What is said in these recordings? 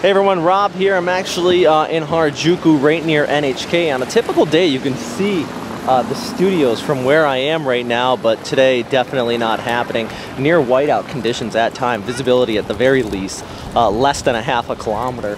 Hey everyone, Rob here. I'm actually uh, in Harajuku right near NHK. On a typical day, you can see uh, the studios from where I am right now, but today definitely not happening. Near whiteout conditions at time, visibility at the very least, uh, less than a half a kilometer.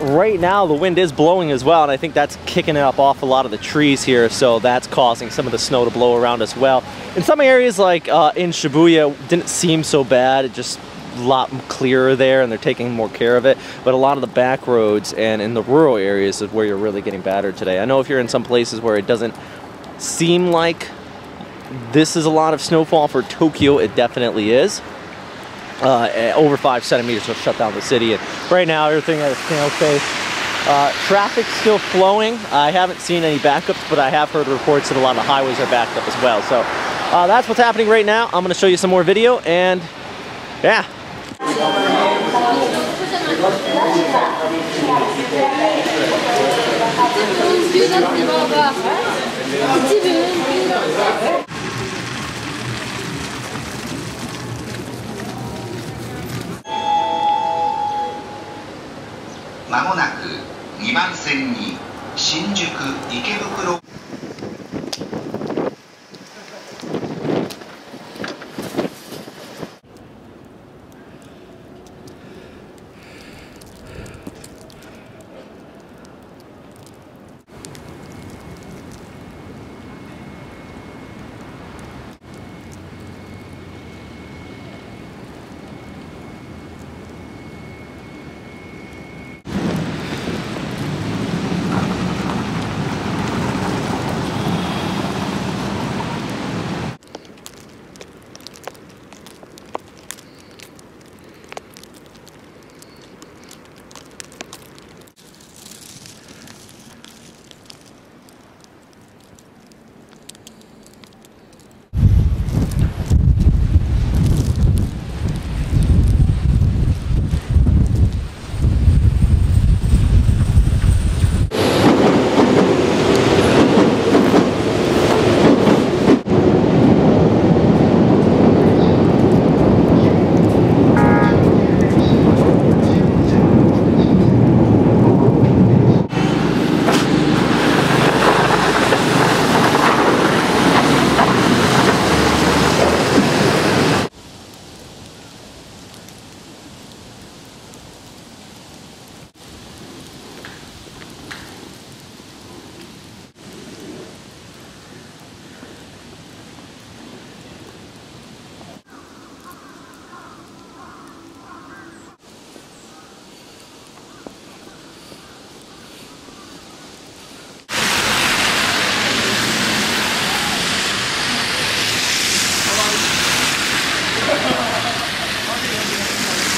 Right now the wind is blowing as well and I think that's kicking it up off a lot of the trees here so that's causing some of the snow to blow around as well. In some areas like uh, in Shibuya didn't seem so bad, it just lot clearer there and they're taking more care of it. But a lot of the back roads and in the rural areas is where you're really getting battered today. I know if you're in some places where it doesn't seem like this is a lot of snowfall for Tokyo, it definitely is. Uh, eh, over five centimeters will shut down the city. And right now, everything at a snail's uh, traffic's still flowing. I haven't seen any backups, but I have heard reports that a lot of highways are backed up as well. So uh, that's what's happening right now. I'm going to show you some more video and yeah, まもなく2番線に新宿池袋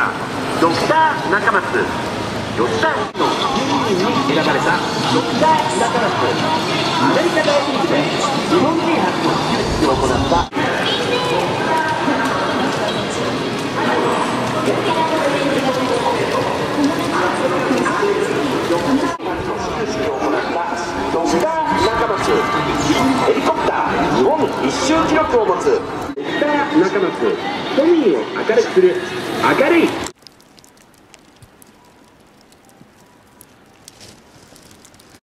者ドクター中松吉田の議人に選ばれたドクター中松アメリカ大リーで日本人初の手術を行ったヘリコプター日本一周記録を持つヘリター中松シを明るくする明るい